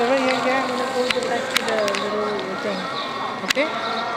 So here, get, I'm gonna go to back to the little thing. Okay?